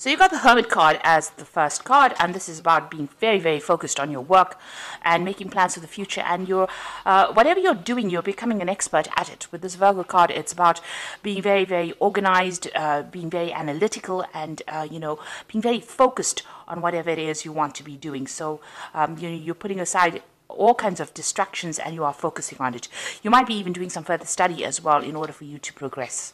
So you've got the Hermit card as the first card, and this is about being very, very focused on your work and making plans for the future. And your uh, whatever you're doing, you're becoming an expert at it. With this Virgo card, it's about being very, very organized, uh, being very analytical, and uh, you know, being very focused on whatever it is you want to be doing. So um, you you're putting aside all kinds of distractions and you are focusing on it. You might be even doing some further study as well in order for you to progress.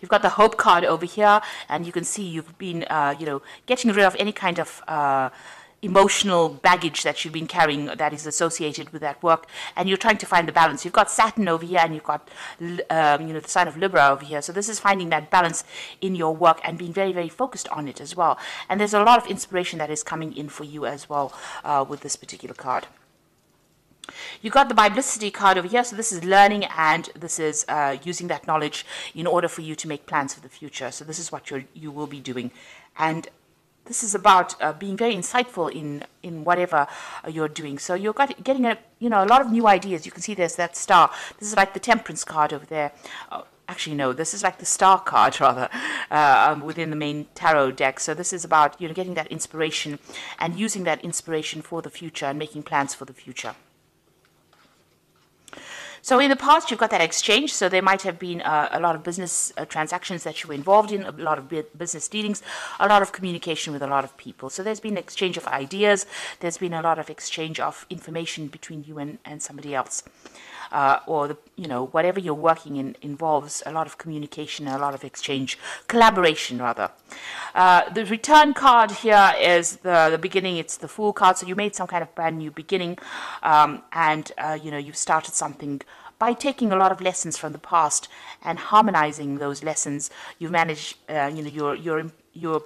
You've got the hope card over here, and you can see you've been, uh, you know, getting rid of any kind of uh, emotional baggage that you've been carrying that is associated with that work, and you're trying to find the balance. You've got Saturn over here, and you've got, um, you know, the sign of Libra over here. So this is finding that balance in your work and being very, very focused on it as well. And there's a lot of inspiration that is coming in for you as well uh, with this particular card. You got the biblicity card over here, so this is learning and this is uh, using that knowledge in order for you to make plans for the future. So this is what you you will be doing, and this is about uh, being very insightful in in whatever uh, you're doing. So you're got, getting a you know a lot of new ideas. You can see there's that star. This is like the Temperance card over there. Uh, actually, no, this is like the Star card rather uh, um, within the main tarot deck. So this is about you know getting that inspiration and using that inspiration for the future and making plans for the future. So in the past, you've got that exchange. So there might have been uh, a lot of business uh, transactions that you were involved in, a lot of business dealings, a lot of communication with a lot of people. So there's been exchange of ideas. There's been a lot of exchange of information between you and, and somebody else. Uh, or the, you know whatever you're working in involves a lot of communication, and a lot of exchange, collaboration rather. Uh, the return card here is the the beginning. It's the Fool card. So you made some kind of brand new beginning, um, and uh, you know you've started something by taking a lot of lessons from the past and harmonizing those lessons, you've managed, uh, you know, you're, you're, you're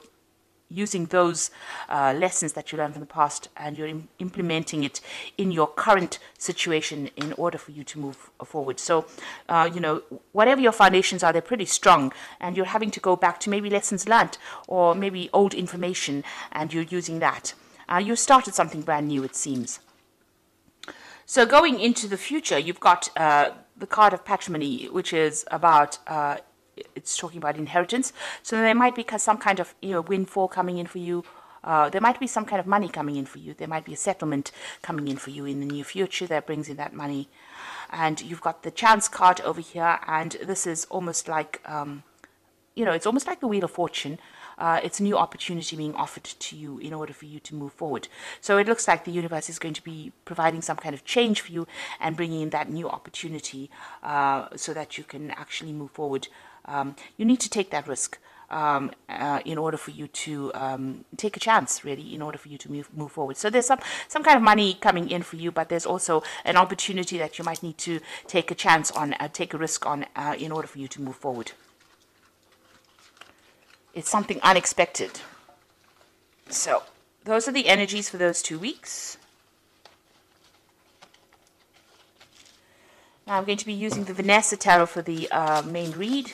using those uh, lessons that you learned from the past and you're Im- implementing it in your current situation in order for you to move forward. So, uh, you know, whatever your foundations are, they're pretty strong and you're having to go back to maybe lessons learned or maybe old information and you're using that. Uh, you started something brand new, it seems. So going into the future, you've got uh, the card of patrimony, which is about uh, it's talking about inheritance. So there might be some kind of you know windfall coming in for you. Uh, there might be some kind of money coming in for you. There might be a settlement coming in for you in the near future that brings in that money. And you've got the chance card over here, and this is almost like um, you know, it's almost like the Wheel of Fortune uh, it's a new opportunity being offered to you in order for you to move forward. So it looks like the universe is going to be providing some kind of change for you and bringing in that new opportunity uh, so that you can actually move forward. Um, you need to take that risk. Um, uh, in order for you to um, take a chance, really, in order for you to move move forward. So there's some some kind of money coming in for you, but there's also an opportunity that you might need to take a chance on, uh, take a risk on, uh, in order for you to move forward. It's something unexpected. So, those are the energies for those two weeks. Now I'm going to be using the Vanessa Tarot for the uh, main read.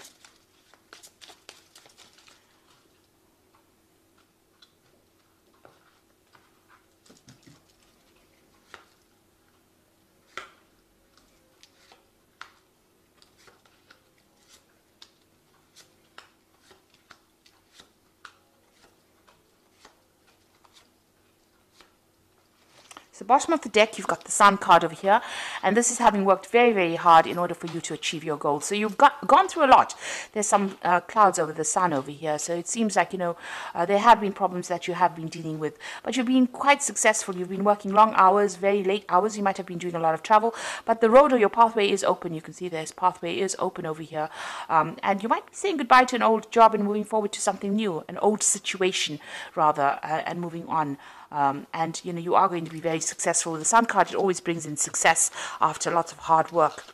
So bottom of the deck, you've got the Sun card over here, and this is having worked very, very hard in order for you to achieve your goals. So you've got, gone through a lot. There's some uh, clouds over the Sun over here, so it seems like, you know, uh, there have been problems that you have been dealing with, but you've been quite successful. You've been working long hours, very late hours. You might have been doing a lot of travel, but the road or your pathway is open. You can see this pathway is open over here, um, and you might be saying goodbye to an old job and moving forward to something new, an old situation, rather, uh, and moving on. Um, and you know you are going to be very successful. With the Sun card it always brings in success after lots of hard work.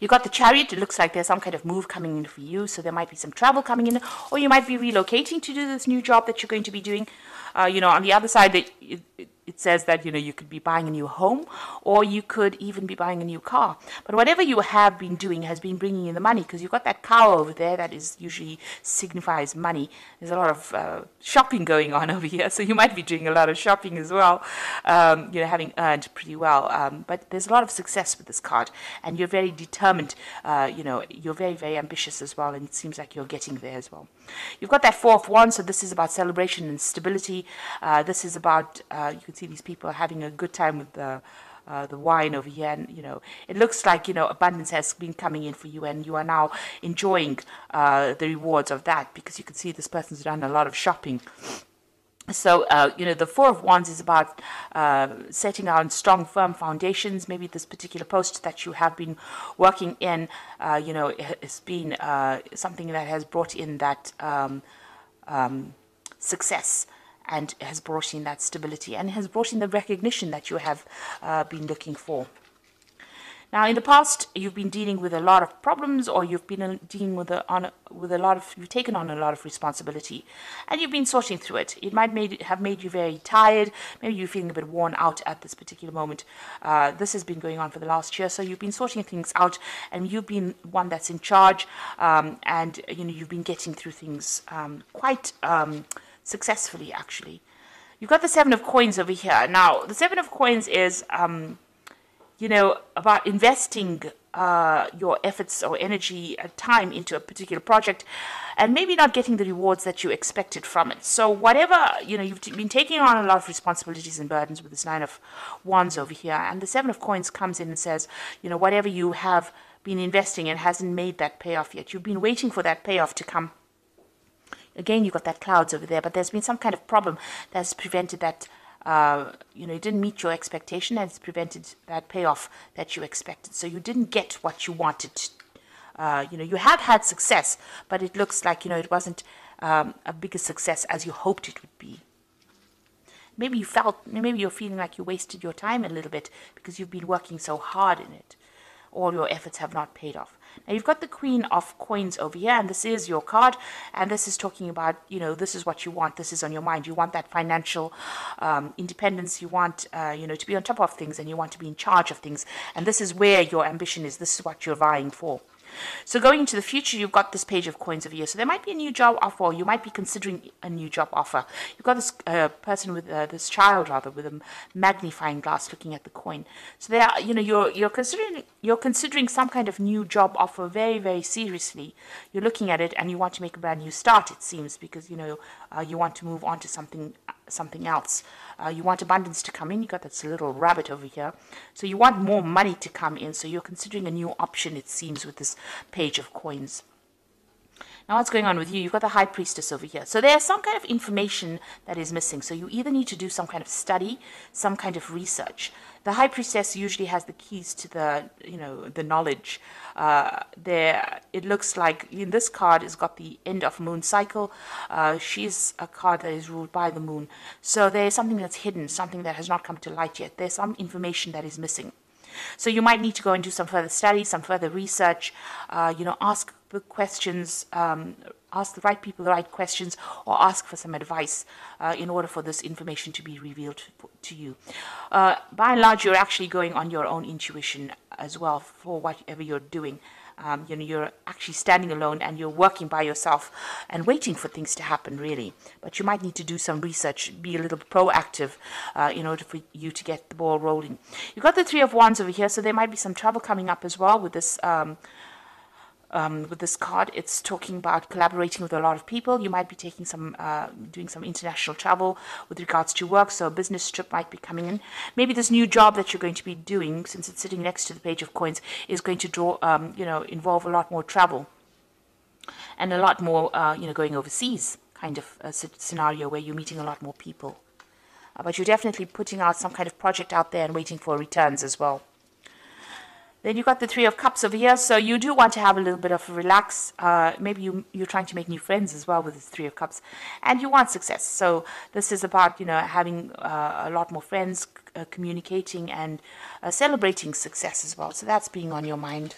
You got the chariot. It looks like there's some kind of move coming in for you, so there might be some travel coming in, or you might be relocating to do this new job that you're going to be doing. Uh, you know, on the other side, it, it, it says that you know you could be buying a new home or you could even be buying a new car. But whatever you have been doing has been bringing in the money because you've got that cow over there that is usually signifies money. There's a lot of uh, shopping going on over here so you might be doing a lot of shopping as well. Um, you know having earned pretty well. Um, but there's a lot of success with this card and you're very determined uh, you know you're very very ambitious as well and it seems like you're getting there as well you've got that fourth one so this is about celebration and stability uh, this is about uh, you can see these people having a good time with the uh, the wine over here, and you know, it looks like you know abundance has been coming in for you, and you are now enjoying uh, the rewards of that because you can see this person's done a lot of shopping. So, uh, you know, the Four of Wands is about uh, setting on strong, firm foundations. Maybe this particular post that you have been working in, uh, you know, has been uh, something that has brought in that um, um, success and has brought in that stability and has brought in the recognition that you have uh, been looking for. Now, in the past, you've been dealing with a lot of problems, or you've been dealing with a, on a, with a lot of, you've taken on a lot of responsibility, and you've been sorting through it. It might made, have made you very tired. Maybe you're feeling a bit worn out at this particular moment. Uh, this has been going on for the last year, so you've been sorting things out, and you've been one that's in charge, um, and you know you've been getting through things um, quite. Um, successfully, actually. You've got the Seven of Coins over here. Now, the Seven of Coins is, um, you know, about investing uh, your efforts or energy and time into a particular project and maybe not getting the rewards that you expected from it. So whatever, you know, you've been taking on a lot of responsibilities and burdens with this Nine of Wands over here. And the Seven of Coins comes in and says, you know, whatever you have been investing in hasn't made that payoff yet. You've been waiting for that payoff to come again you've got that clouds over there but there's been some kind of problem that's prevented that uh, you know it didn't meet your expectation and it's prevented that payoff that you expected. So you didn't get what you wanted. Uh, you know you have had success but it looks like you know it wasn't um, a bigger success as you hoped it would be. Maybe you felt maybe you're feeling like you wasted your time a little bit because you've been working so hard in it all your efforts have not paid off now you've got the Queen of Coins over here, and this is your card, and this is talking about, you know, this is what you want, this is on your mind. You want that financial um, independence, you want, uh, you know, to be on top of things, and you want to be in charge of things, and this is where your ambition is, this is what you're vying for. So going into the future, you've got this page of coins of here. So there might be a new job offer, or you might be considering a new job offer. You've got this uh, person with uh, this child rather with a magnifying glass looking at the coin. So there, you know, you're you're considering you're considering some kind of new job offer very very seriously. You're looking at it and you want to make a brand new start. It seems because you know uh, you want to move on to something something else. Uh, you want abundance to come in. You got this little rabbit over here. So you want more money to come in. So you're considering a new option, it seems, with this page of coins. Now what's going on with you? You've got the High Priestess over here. So there's some kind of information that is missing. So you either need to do some kind of study, some kind of research. The High Priestess usually has the keys to the, you know, the knowledge. Uh, there, it looks like in this card it's got the end of moon cycle. Uh, she's a card that is ruled by the moon. So there's something that's hidden, something that has not come to light yet. There's some information that is missing. So you might need to go and do some further study, some further research, uh, you know, ask the questions, um, ask the right people the right questions, or ask for some advice uh, in order for this information to be revealed to you. Uh, by and large, you're actually going on your own intuition as well for whatever you're doing. Um, you know, you're actually standing alone and you're working by yourself and waiting for things to happen, really. But you might need to do some research, be a little proactive uh, in order for you to get the ball rolling. You've got the Three of Wands over here, so there might be some trouble coming up as well with this um, um, with this card, it's talking about collaborating with a lot of people. You might be taking some, uh, doing some international travel with regards to work, so a business trip might be coming in. Maybe this new job that you're going to be doing, since it's sitting next to the page of coins, is going to draw, um, you know, involve a lot more travel and a lot more, uh, you know, going overseas kind of a scenario where you're meeting a lot more people. Uh, but you're definitely putting out some kind of project out there and waiting for returns as well. Then you got the Three of Cups over here, so you do want to have a little bit of a relax. Uh, maybe you, you're trying to make new friends as well with the Three of Cups, and you want success. So this is about you know having uh, a lot more friends, uh, communicating, and uh, celebrating success as well. So that's being on your mind.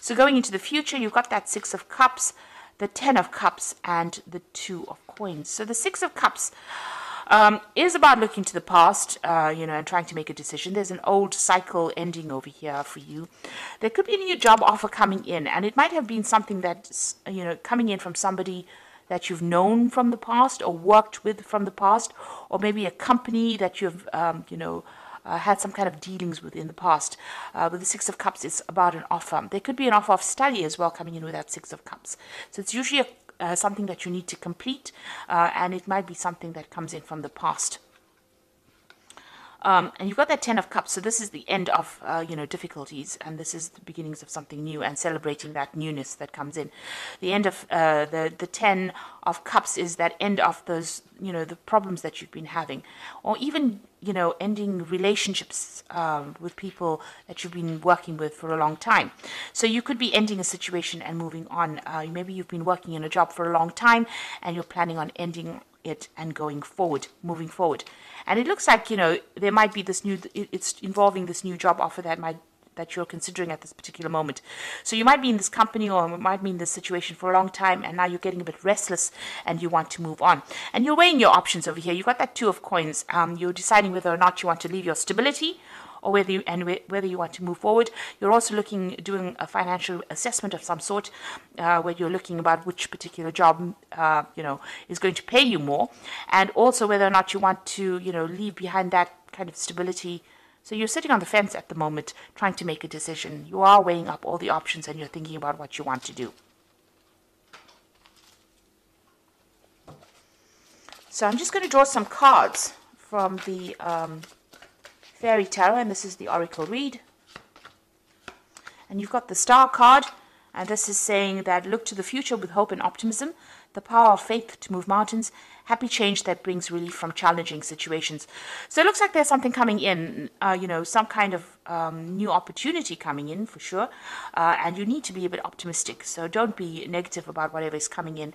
So going into the future, you've got that Six of Cups, the Ten of Cups, and the Two of Coins. So the Six of Cups um, is about looking to the past, uh, you know, and trying to make a decision. There's an old cycle ending over here for you. There could be a new job offer coming in, and it might have been something that's, you know, coming in from somebody that you've known from the past or worked with from the past, or maybe a company that you've, um, you know, uh, had some kind of dealings with in the past. Uh, with the Six of Cups, it's about an offer. There could be an offer of study as well coming in with that Six of Cups. So it's usually a, uh, something that you need to complete, uh, and it might be something that comes in from the past. Um, and you've got that Ten of Cups, so this is the end of, uh, you know, difficulties, and this is the beginnings of something new, and celebrating that newness that comes in. The end of uh, the the Ten of Cups is that end of those, you know, the problems that you've been having, or even, you know, ending relationships um, with people that you've been working with for a long time. So you could be ending a situation and moving on. Uh, maybe you've been working in a job for a long time, and you're planning on ending it and going forward, moving forward. And it looks like, you know, there might be this new, it's involving this new job offer that might that you're considering at this particular moment. So you might be in this company or might be in this situation for a long time and now you're getting a bit restless and you want to move on. And you're weighing your options over here. You've got that two of coins. Um, you're deciding whether or not you want to leave your stability or whether you, and whether you want to move forward. You're also looking, doing a financial assessment of some sort, uh, where you're looking about which particular job, uh, you know, is going to pay you more, and also whether or not you want to, you know, leave behind that kind of stability. So you're sitting on the fence at the moment, trying to make a decision. You are weighing up all the options, and you're thinking about what you want to do. So I'm just going to draw some cards from the um, Fairy Tarot, and this is the Oracle read. And you've got the Star card, and this is saying that look to the future with hope and optimism, the power of faith to move mountains, happy change that brings relief from challenging situations. So it looks like there's something coming in, uh, you know, some kind of um, new opportunity coming in for sure. Uh, and you need to be a bit optimistic. So don't be negative about whatever is coming in.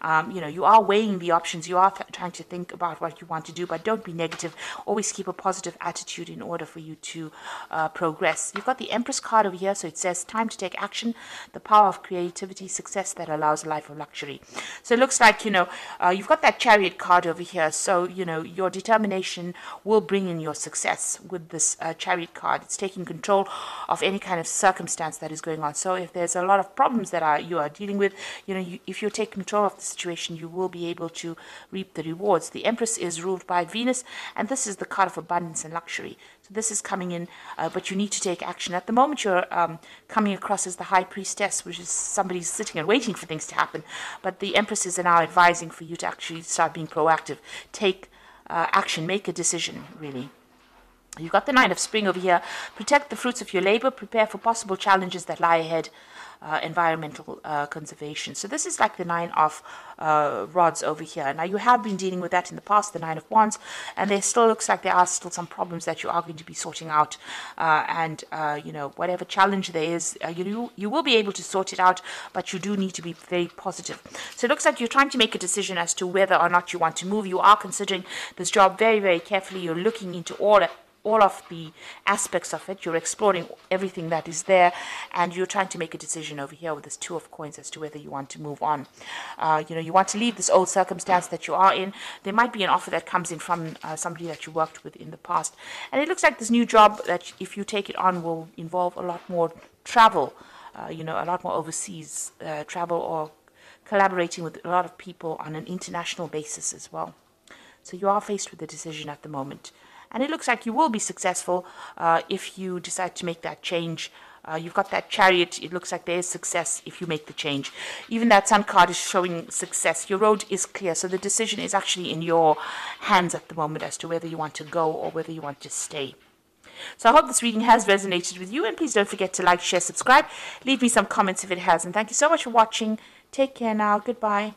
Um, you know, you are weighing the options. You are trying to think about what you want to do, but don't be negative. Always keep a positive attitude in order for you to uh, progress. You've got the Empress card over here. So it says time to take action, the power of creativity, success that allows a life of luxury. So it looks like, you know, uh, you've got that chariot card over here. So, you know, your determination will bring in your success with this uh, chariot card. It's taking control of any kind of circumstance that is going on. So if there's a lot of problems that are you are dealing with, you know, you, if you take control of the situation, you will be able to reap the rewards. The Empress is ruled by Venus, and this is the card of abundance and luxury. So this is coming in, uh, but you need to take action. At the moment, you're um, coming across as the High Priestess, which is somebody sitting and waiting for things to happen. But the Empresses are now advising for you to actually start being proactive. Take uh, action, make a decision, really. You've got the Nine of Spring over here. Protect the fruits of your labor. Prepare for possible challenges that lie ahead uh, environmental uh, conservation. So this is like the nine of uh, rods over here. Now you have been dealing with that in the past, the nine of wands, and there still looks like there are still some problems that you are going to be sorting out. Uh, and uh, you know whatever challenge there is, uh, you you will be able to sort it out, but you do need to be very positive. So it looks like you're trying to make a decision as to whether or not you want to move. You are considering this job very very carefully. You're looking into all all of the aspects of it. You're exploring everything that is there, and you're trying to make a decision over here with this two of coins as to whether you want to move on. Uh, you know, you want to leave this old circumstance that you are in. There might be an offer that comes in from uh, somebody that you worked with in the past, and it looks like this new job that if you take it on will involve a lot more travel. Uh, you know, a lot more overseas uh, travel or collaborating with a lot of people on an international basis as well. So you are faced with a decision at the moment. And it looks like you will be successful uh, if you decide to make that change. Uh, you've got that chariot. It looks like there is success if you make the change. Even that sun card is showing success. Your road is clear. So the decision is actually in your hands at the moment as to whether you want to go or whether you want to stay. So I hope this reading has resonated with you. And please don't forget to like, share, subscribe. Leave me some comments if it has. And thank you so much for watching. Take care now. Goodbye.